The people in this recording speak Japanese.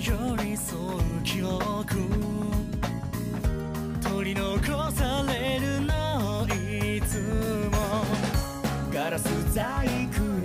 寄り添う記憶。取り残されるのいつも。ガラス細工。